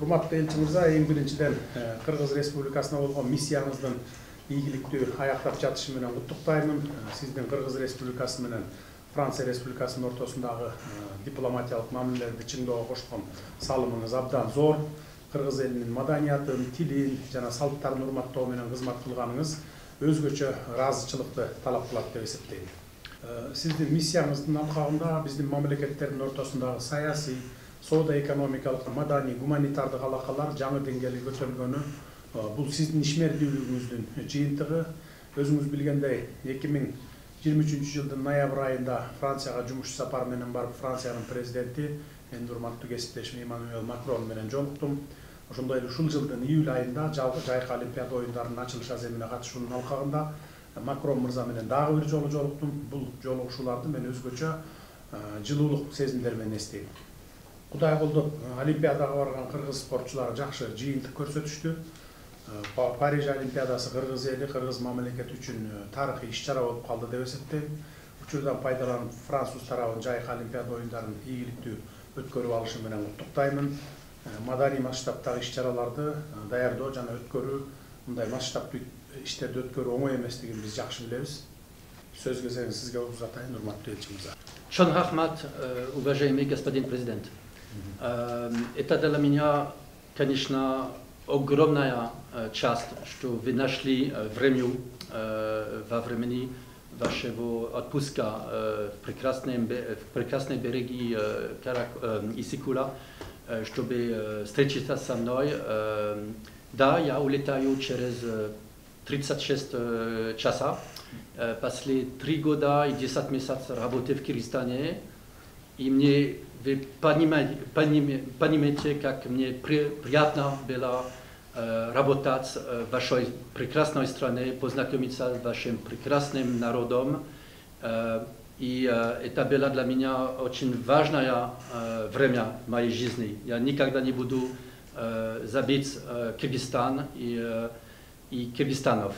урматтуу элчи мырза эң биринчиден кыргыз республикасына болгон миссияңыздын ийгиликтүү аяктап жатышы менен куттуктаймын сиздин кыргыз республикасы менен франция республикасынын ортосундагы дипломатиялык мамилелерди чыңдоого кошкон салымыңыз абдан зор кыргыз элинин маданиятын тилин жана салттарын урматтоо менен кызмат кылганыңыз өзгөчө ыраазычылыкты талап кылат деп эсептейм. Сиздин миссияңыздын алкагында биздин мамлекеттердин ортосундагы саясий соода экономикалык маданий гуманитардык алакалар жаңы деңгээлге көтөрүлгөнү бул сиздин ишмердүүлүгүңүздүн жыйынтыгы. Өзүңүз билгендей эки миң жыйырма үчүнчү жылдын ноябрь айында францияга жумуш сапары менен барып франциянын президенти эми урматтуу кесиптешим эммануэл макрон менен жолуктум. Ошондой эле ушул жылдын июль айында жайкы олимпиада оюндарынын ачылыш аземине катышуунун алкагында макрон мырза менен дагы бир жолу жолуктум. Бул жолугушууларды мен өзгөчө жылуулук сезимдер менен эстейм. Кудай колдоп олимпиадага барган кыргыз спортчулар жакшы жыйынтык көрсөтүштү. Париж олимпиадасы кыргыз эли кыргыз мамлекети үчүн тарыхый иш чара болуп калды деп эсептейм. Учурдан пайдаланып француз тарабын жайкы олимпиада оюндарын ийгиликтүү өткөрүп алышы менен куттуктаймын маданий масштабтагы иш чараларды даярдоо жана өткөрүү мындай масштабтуу иштерди өткөрүү оңой эместигин биз жакшы билебиз сөз кезегин сизге узатайын урматтуу элчи мырза чоң рахмат уважаемый господин президент Это для меня, конечно, огромная часть, что вы нашли время во времени вашего отпуска в прекрасной, в прекрасной береги Исикула, чтобы встретиться со мной. Да, я улетаю через 36 часов. После три года и 10 месяцев работы в Киргизстане, и мне вы понимаете, понимаете, как мне приятно было э, работать в вашей прекрасной стране, познакомиться с вашим прекрасным народом. Э, и э, это было для меня очень важное время моей жизни. Я никогда не буду забыть Кыргызстан и, и кыргызстанов.